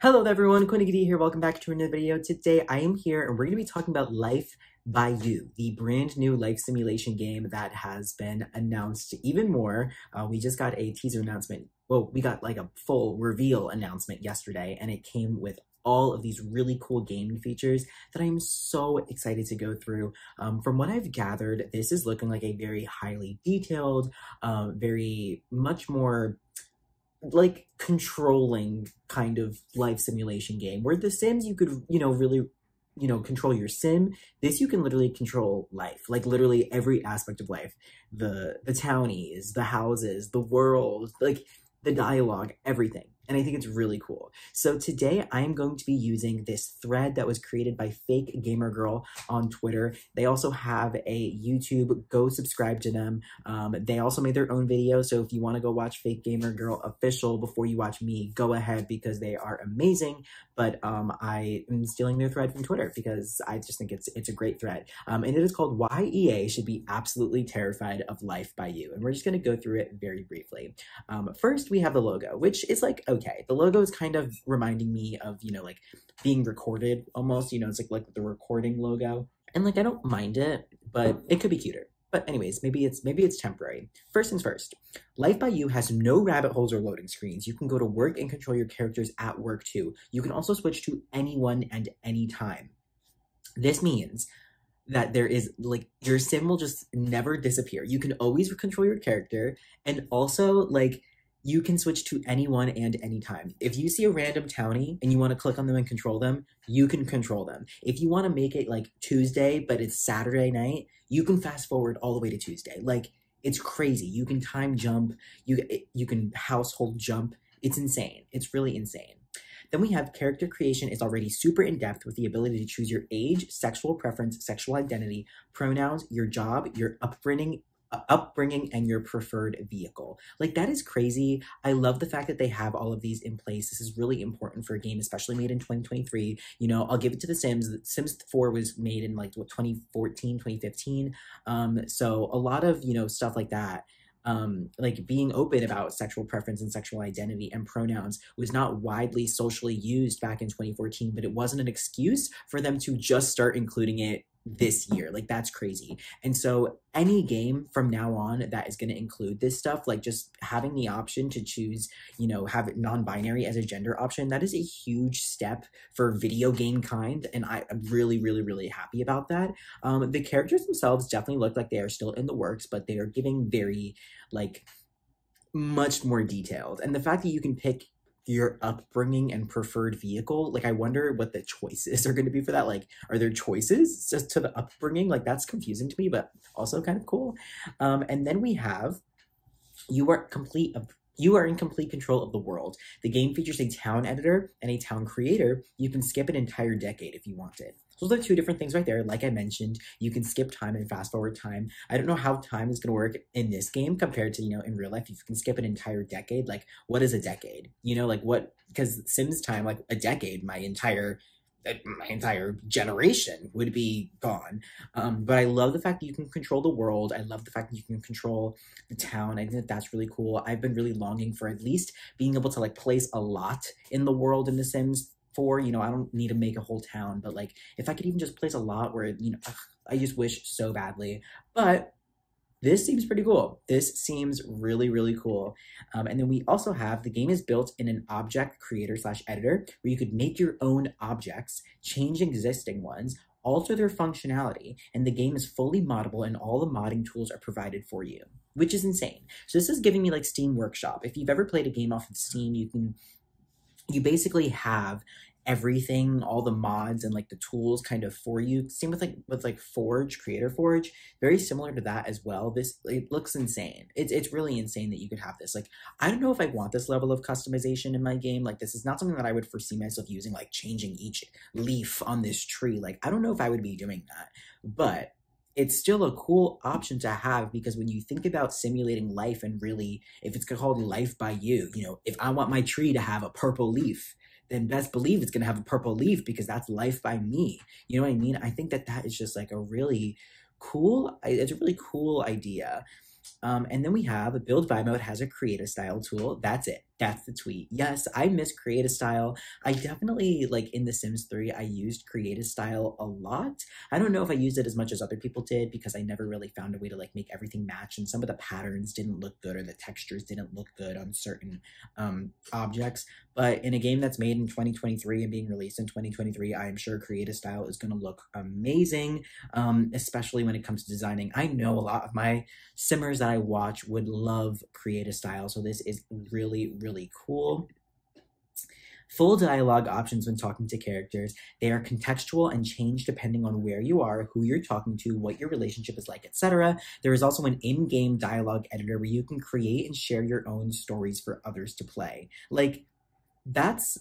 Hello everyone, Coolnickyd here. Welcome back to another video. Today I am here and we're going to be talking about Life by You, the brand new life simulation game that has been announced even more. Uh, we just got a teaser announcement. Well, we got like a full reveal announcement yesterday and it came with all of these really cool gaming features that I'm so excited to go through. Um, from what I've gathered, this is looking like a very highly detailed, uh, very much more like controlling kind of life simulation game where the sims you could you know really you know control your sim this you can literally control life like literally every aspect of life. The the townies the houses the world like the dialogue everything and I think it's really cool. So today I am going to be using this thread that was created by Fake Gamer Girl on Twitter. They also have a YouTube. Go subscribe to them. Um, they also made their own video. So if you want to go watch Fake Gamer Girl official before you watch me, go ahead because they are amazing. But um, I am stealing their thread from Twitter because I just think it's it's a great thread. Um, and it is called Why EA Should Be Absolutely Terrified of Life by You. And we're just going to go through it very briefly. Um, first, we have the logo, which is like, okay, the logo is kind of reminding me of, you know, like being recorded almost, you know, it's like, like the recording logo. And like, I don't mind it, but it could be cuter. But anyways, maybe it's maybe it's temporary. First things first, Life by You has no rabbit holes or loading screens. You can go to work and control your characters at work too. You can also switch to anyone and anytime. This means that there is like your sim will just never disappear. You can always control your character and also like you can switch to anyone and anytime. If you see a random townie and you want to click on them and control them, you can control them. If you want to make it like Tuesday, but it's Saturday night, you can fast forward all the way to Tuesday. Like it's crazy. You can time jump, you you can household jump. It's insane. It's really insane. Then we have character creation is already super in depth with the ability to choose your age, sexual preference, sexual identity, pronouns, your job, your upbringing, upbringing and your preferred vehicle. Like that is crazy. I love the fact that they have all of these in place. This is really important for a game, especially made in 2023. You know, I'll give it to the Sims. Sims 4 was made in like what 2014, 2015. Um, so a lot of, you know, stuff like that. Um, like being open about sexual preference and sexual identity and pronouns was not widely socially used back in 2014, but it wasn't an excuse for them to just start including it this year. Like that's crazy. And so any game from now on that is going to include this stuff, like just having the option to choose, you know, have non-binary as a gender option, that is a huge step for video game kind. And I, am really, really, really happy about that. Um, the characters themselves definitely look like they are still in the works, but they are giving very like much more detailed. And the fact that you can pick your upbringing and preferred vehicle like i wonder what the choices are going to be for that like are there choices just to the upbringing? Like that's confusing to me but also kind of cool. Um and then we have you are complete of you are in complete control of the world. The game features a town editor and a town creator. You can skip an entire decade if you wanted. So those are two different things right there. Like I mentioned, you can skip time and fast forward time. I don't know how time is going to work in this game compared to, you know, in real life. You can skip an entire decade. Like, what is a decade? You know, like what, because Sims time, like a decade, my entire my entire generation would be gone. Um, but I love the fact that you can control the world. I love the fact that you can control the town. I think that that's really cool. I've been really longing for at least being able to like place a lot in the world in The Sims for, you know, I don't need to make a whole town, but like if I could even just place a lot where, you know, ugh, I just wish so badly. But this seems pretty cool. This seems really, really cool. Um, and then we also have the game is built in an object creator slash editor where you could make your own objects, change existing ones, alter their functionality, and the game is fully moddable and all the modding tools are provided for you, which is insane. So this is giving me like Steam Workshop. If you've ever played a game off of Steam, you can you basically have everything, all the mods and like the tools kind of for you. Same with like with like Forge, Creator Forge, very similar to that as well. This it looks insane. It's it's really insane that you could have this. Like I don't know if I want this level of customization in my game. Like this is not something that I would foresee myself using, like changing each leaf on this tree. Like I don't know if I would be doing that, but it's still a cool option to have because when you think about simulating life and really if it's called life by you you know if i want my tree to have a purple leaf then best believe it's going to have a purple leaf because that's life by me. You know what I mean? I think that that is just like a really cool, it's a really cool idea. Um, and then we have a build buy mode has a create a style tool. That's it. That's the tweet. Yes, I miss create a style. I definitely, like in The Sims 3, I used create a style a lot. I don't know if I used it as much as other people did because I never really found a way to like make everything match and some of the patterns didn't look good or the textures didn't look good on certain um, objects. But in a game that's made in 2023 and being released in 2023, I am sure create a style is going to look amazing, um, especially when it comes to designing. I know a lot of my simmers that I watch would love create a style, so this is really, really cool. Full dialogue options when talking to characters. They are contextual and change depending on where you are, who you're talking to, what your relationship is like, etc. There is also an in-game dialogue editor where you can create and share your own stories for others to play. Like that's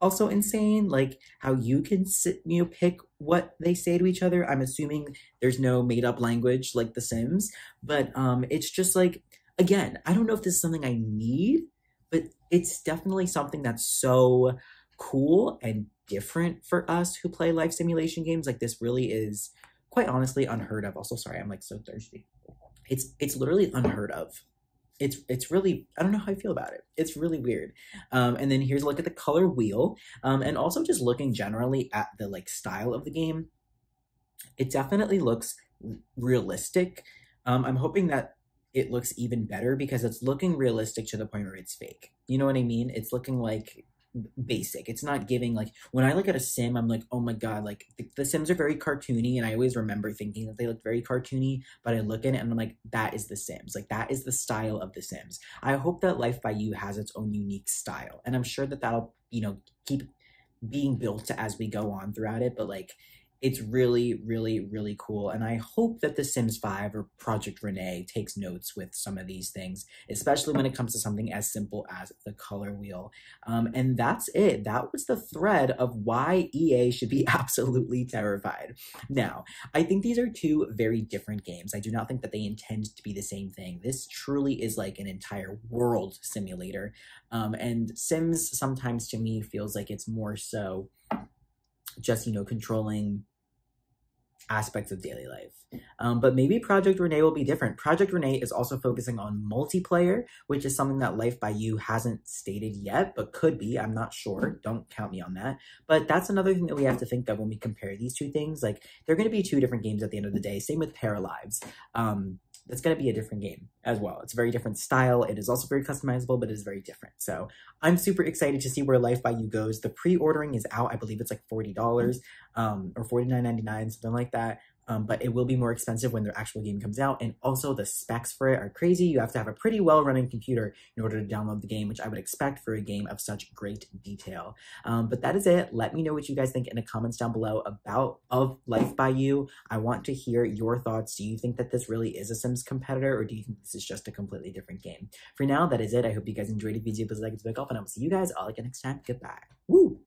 also insane like how you can sit you know pick what they say to each other i'm assuming there's no made up language like the sims but um it's just like again i don't know if this is something i need but it's definitely something that's so cool and different for us who play life simulation games like this really is quite honestly unheard of also sorry i'm like so thirsty it's it's literally unheard of it's it's really I don't know how I feel about it. It's really weird. Um, and then here's a look at the color wheel, um, and also just looking generally at the like style of the game. It definitely looks realistic. Um, I'm hoping that it looks even better because it's looking realistic to the point where it's fake. You know what I mean? It's looking like basic. It's not giving like when I look at a sim, I'm like, oh my god, like the, the, Sims are very cartoony, and I always remember thinking that they look very cartoony. But I look at it and I'm like, that is the Sims. Like that is the style of the Sims. I hope that Life by You has its own unique style, and I'm sure that that'll you know keep being built as we go on throughout it. But like it's really, really, really cool. And I hope that The Sims 5 or Project Renee takes notes with some of these things, especially when it comes to something as simple as the color wheel. Um, and that's it. That was the thread of why EA should be absolutely terrified. Now, I think these are two very different games. I do not think that they intend to be the same thing. This truly is like an entire world simulator. Um, and Sims sometimes to me feels like it's more so just, you know, controlling aspects of daily life. Um, but maybe Project Renee will be different. Project Renee is also focusing on multiplayer, which is something that Life by You hasn't stated yet, but could be. I'm not sure. Don't count me on that. But that's another thing that we have to think of when we compare these two things. Like, they're going to be two different games at the end of the day. Same with Paralives. Um, it's going to be a different game as well. It's a very different style. It is also very customizable, but it is very different. So I'm super excited to see where Life by You goes. The pre-ordering is out. I believe it's like $40 um, or $49.99, something like that um, but it will be more expensive when the actual game comes out. And also the specs for it are crazy. You have to have a pretty well-running computer in order to download the game, which I would expect for a game of such great detail. Um, but that is it. Let me know what you guys think in the comments down below about of Life by You. I want to hear your thoughts. Do you think that this really is a Sims competitor, or do you think this is just a completely different game? For now, that is it. I hope you guys enjoyed the video. Please like it golf, and I will see you guys all again next time. Goodbye. Woo!